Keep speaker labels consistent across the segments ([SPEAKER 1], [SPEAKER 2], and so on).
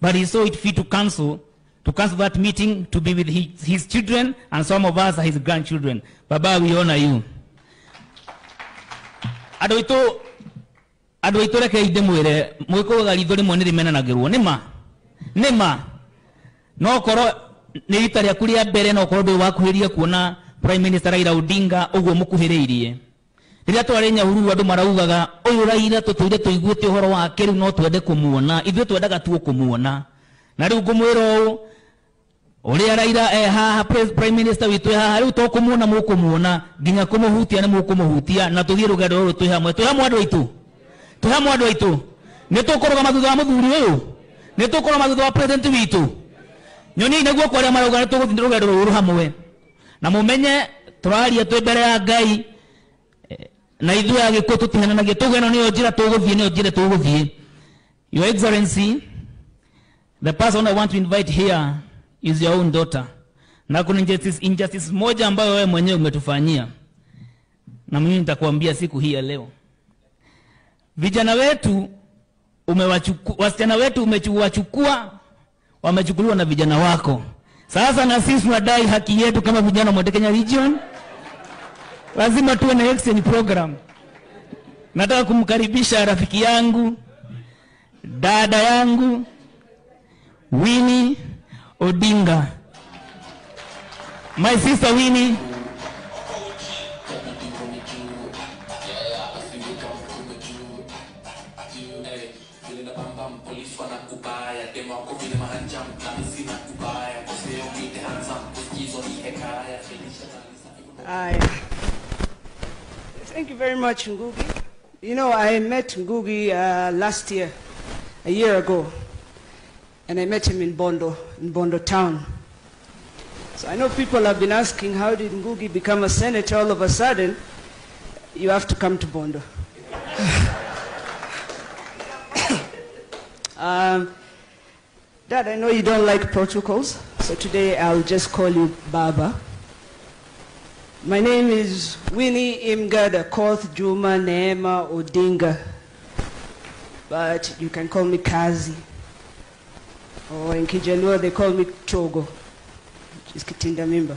[SPEAKER 1] But he saw it fit to cancel to cancel that meeting to be with his, his children and some of us are his grandchildren. Baba, we honor you. Adoito, adoito reke aitå rekei ndä mwä re mwä kå ga ritho mwe nä rä menanagä rwo nä ma no koro, nä rita rä aku rä no korwo ndå wakuhä kuona prime minister raira odinga å guo må rä twarä nyahururu andå maraugaga å yå raira tå tå ire tå iguä te å horo wake rä u no twende kå muona ithuä twendaga tuå kå muona na rä u ngå mwä ra å yå å rä a raira e witå haha rä u to muona må kå muona nginya kå må hutia nä må kå må hutia na tå thiä rå gendo rå rå twä hamwe. Twä hamwe andå aitå twä hamwe andå aitå nä tå kå rå gama thutha wa må thuri å yå nä tå kå rå gama thutha wa witå nyoniai nä guoko a marauga nä tå gå rå gendo rå rå hamwe. Na må menye tå raria twä mbere ya ngai na ithuĩ agĩkũyũ tũtihananagia tũguo ĩno nĩyo njĩra tũgũthiĩ nĩyo njĩra tũgũthiĩ your excellency the person i want to invite here is your own daughter. Na kuna injustice, injustice moja ambayo wewe mwenyewe umetufanyia. Na mimi nitakuambia siku hii ya leo. Vijana wetu wasichana wetu umewachukua wamechukuliwa na vijana wako. Sasa na sisi tunadai haki yetu kama vijana wa Kenya region lazima tuwe na exchange program. Nataka kumkaribisha rafiki yangu dada yangu Winnie Odinga. My sister Winnie
[SPEAKER 2] you very much, Ngugi. You know, I met Ngugi uh, last year, a year ago, and I met him in Bondo, in Bondo town. So I know people have been asking, how did Ngugi become a senator all of a sudden? You have to come to Bondo. um, Dad, I know you don't like protocols, so today I'll just call you Baba. My name is Winnie Imgada Koth Juma Neema Odinga, but you can call me Kazi. Or in Kijaluo they call me Chogo, which is Kitinda Mimba.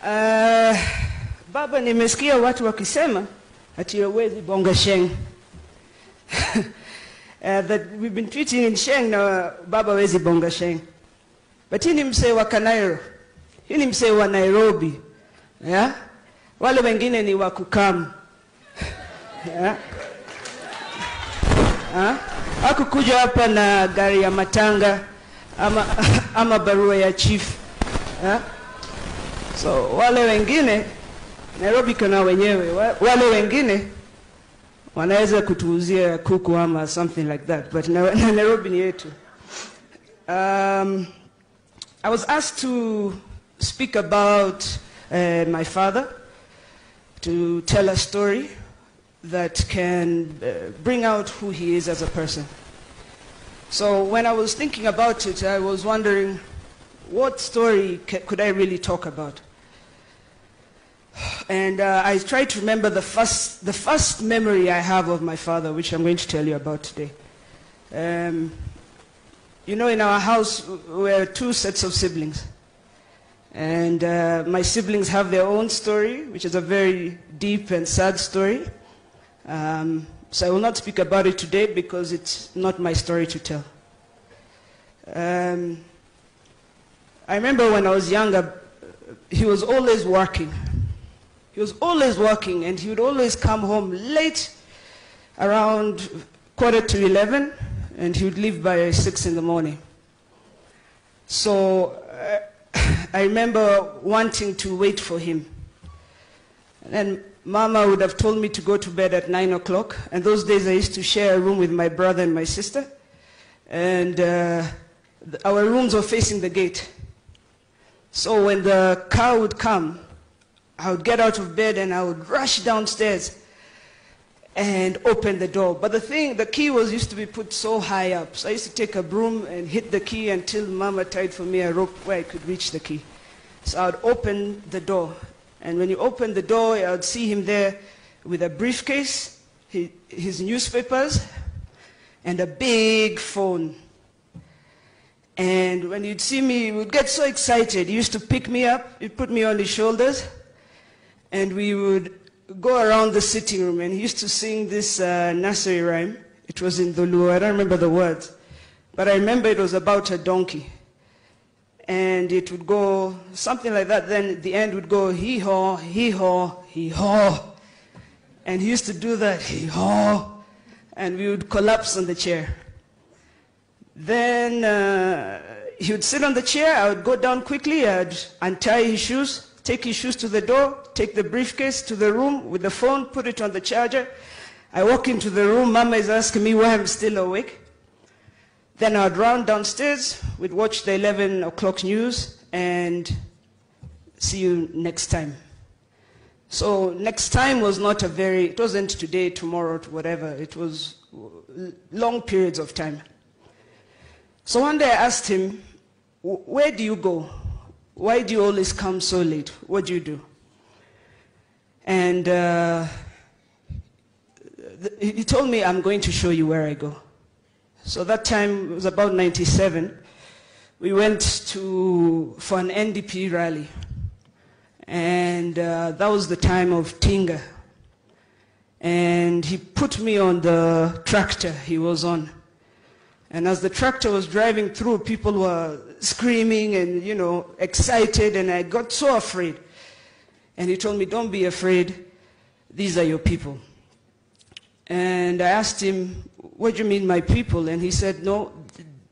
[SPEAKER 2] Uh, baba, nimesikia watu wakisema ati hawezi bonga Sheng. uh, that we've been treating in Sheng na baba hawezi bonga Sheng. But hii ni msee wa Kanairo, hii ni msee wa Nairobi yeah? wale wengine ni wa kukamu yeah? Ha? Hakukuja hapa na gari ya matanga ama, ama barua ya chief yeah? So wale wengine Nairobi kuna wenyewe, wale wengine wanaweza kutuuzia kuku ama something like that, but na, na Nairobi ni yetu. Um, I was asked to speak about uh, my father, to tell a story that can uh, bring out who he is as a person. So when I was thinking about it, I was wondering, what story could I really talk about? And uh, I tried to remember the first, the first memory I have of my father, which I'm going to tell you about today. Um, you know, in our house, we're two sets of siblings. And uh, my siblings have their own story, which is a very deep and sad story. Um, so I will not speak about it today because it's not my story to tell. Um, I remember when I was younger, he was always working. He was always working, and he would always come home late, around quarter to 11, and he would leave by 6 in the morning. So uh, I remember wanting to wait for him. And Mama would have told me to go to bed at 9 o'clock, and those days I used to share a room with my brother and my sister, and uh, our rooms were facing the gate. So when the car would come, I would get out of bed and I would rush downstairs and open the door. But the thing, the key was used to be put so high up. So I used to take a broom and hit the key until Mama tied for me a rope where I could reach the key. So I would open the door. And when you open the door, I would see him there with a briefcase, his, his newspapers, and a big phone. And when you'd see me, he would get so excited. He used to pick me up, he'd put me on his shoulders, and we would go around the sitting room. And he used to sing this uh, nursery rhyme. It was in Dholuo. I don't remember the words. But I remember it was about a donkey. And it would go something like that. Then the end would go hee haw, hee haw, hee haw. And he used to do that hee haw. And we would collapse on the chair. Then uh, he would sit on the chair. I would go down quickly. I'd untie his shoes, take his shoes to the door, take the briefcase to the room with the phone, put it on the charger. I walk into the room. Mama is asking me why I'm still awake. Then I'd run downstairs. We'd watch the 11 o'clock news and see you next time. So next time was not a very, it wasn't today, tomorrow, whatever. It was long periods of time. So one day I asked him, where do you go? Why do you always come so late? What do you do? And uh, he told me, I'm going to show you where I go. So that time, it was about 97, we went to, for an NDP rally. And uh, that was the time of Tinga. And he put me on the tractor he was on. And as the tractor was driving through, people were screaming and, you know, excited, and I got so afraid. And he told me, don't be afraid. These are your people. And I asked him, what do you mean, my people? And he said, no,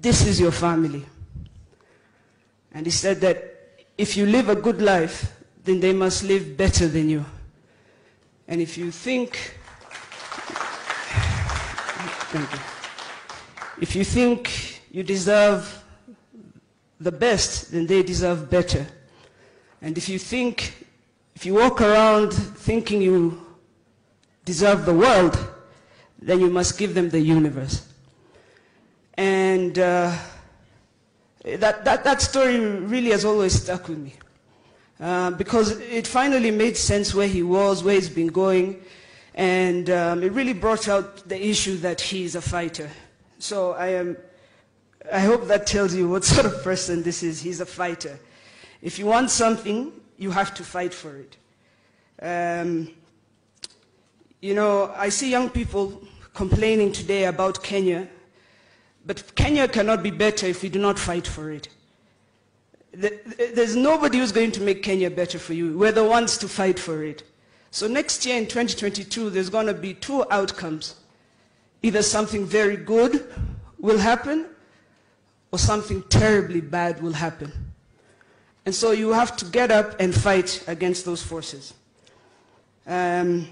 [SPEAKER 2] this is your family. And he said that if you live a good life, then they must live better than you. And if you think, thank you. If you think you deserve the best, then they deserve better. And if you think, if you walk around thinking you deserve the world, then you must give them the universe. And uh, that, that, that story really has always stuck with me. Uh, because it finally made sense where he was, where he's been going, and um, it really brought out the issue that he's a fighter. So I am, I hope that tells you what sort of person this is. He's a fighter. If you want something, you have to fight for it. Um, you know, I see young people complaining today about Kenya, but Kenya cannot be better if we do not fight for it. There's nobody who's going to make Kenya better for you. We're the ones to fight for it. So next year in 2022, there's going to be two outcomes. Either something very good will happen or something terribly bad will happen. And so you have to get up and fight against those forces. Um,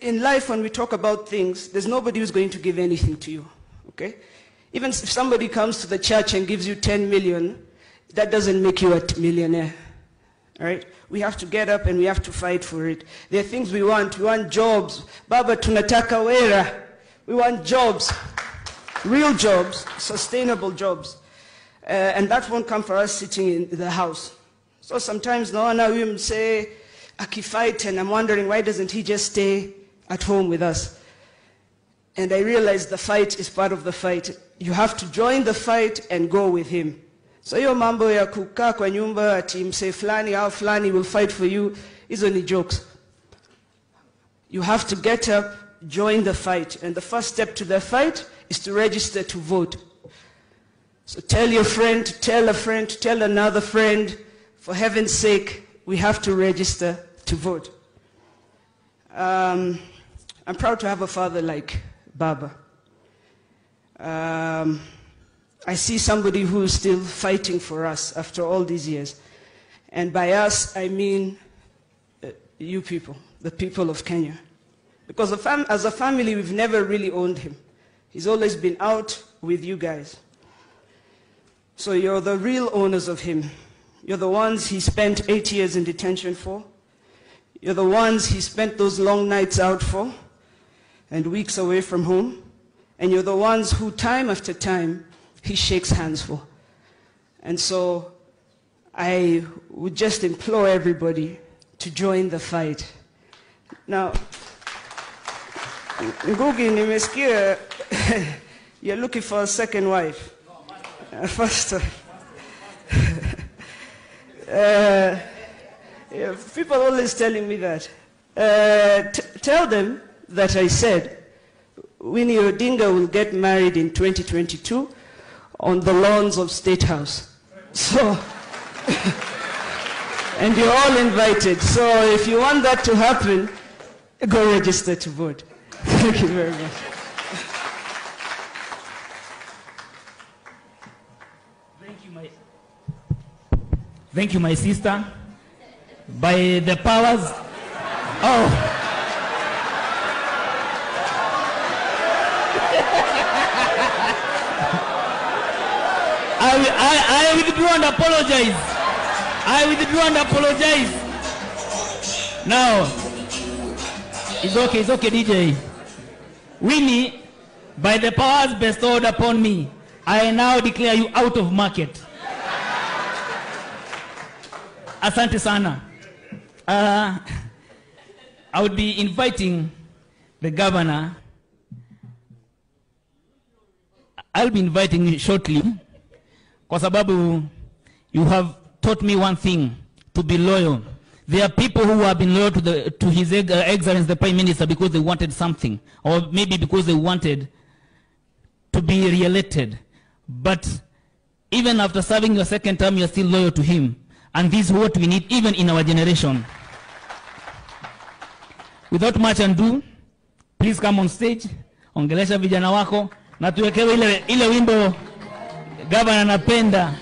[SPEAKER 2] in, life, when we talk about things, there's nobody who's going to give anything to you. Okay? Even if somebody comes to the church and gives you 10 million, that doesn't make you a millionaire. Right? We have to get up and we have to fight for it. There are things we want. We want jobs. Baba tunataka wera. We want jobs. Real jobs. Sustainable jobs. Uh, and that won't come for us sitting in the house. So sometimes naona huyu say akifight and I'm wondering why doesn't he just stay at home with us? And I realize the fight is part of the fight. You have to join the fight and go with him. So hiyo mambo ya kukaa kwa nyumba ati msee fulani au fulani will fight for you, hizo ni jokes. You have to get up, join the fight. And the first step to the fight is to register to vote. So tell your friend, tell a friend, tell another friend, for heaven's sake, we have to register to vote. Um, I'm proud to have a father like Baba. Um, I see somebody who is still fighting for us after all these years. And by us, I mean uh, you people, the people of Kenya. Because as a family, we've never really owned him. He's always been out with you guys. So you're the real owners of him. You're the ones he spent eight years in detention for. You're the ones he spent those long nights out for and weeks away from home. And you're the ones who, time after time, he shakes hands for. And so I would just implore everybody to join the fight. Now, Ngugi you're looking for a second wife. First wife. uh, people are always telling me that. Uh, tell them that I said Winnie Odinga will get married in 2022 on the lawns of State House. So, and you're all invited. So if you want that to happen, go register to vote. Thank you very much.
[SPEAKER 1] Thank you, my, thank you, my sister. By the powers, oh. I, I withdraw and apologize. I withdraw and apologize. Now, it's okay, it's okay, DJ. Winnie, by the powers bestowed upon me, I now declare you out of market. Asante sana. Uh, I would be inviting the governor. I'll be inviting you shortly kwa sababu you have taught me one thing to be loyal. There are people who have been loyal to, the, to his uh, excellence the prime minister because they wanted something or maybe because they wanted to be re-elected. But even after serving your second term you're still loyal to him. And this is what we need even in our generation. Without much ado please come on stage. Ongelesha vijana wako. Na tuwekewe ile, ile wimbo gavana anapenda